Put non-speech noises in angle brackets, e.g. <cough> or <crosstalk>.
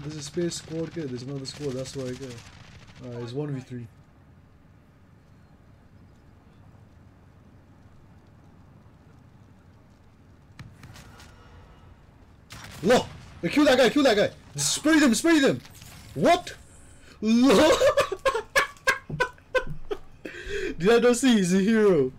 there's a space squad kid. There's another squad, that's why I go. Alright, it's 1v3. Look! Kill that guy, kill that guy! Spray them, spray them! What? Look! <laughs> Did I not see he's a hero?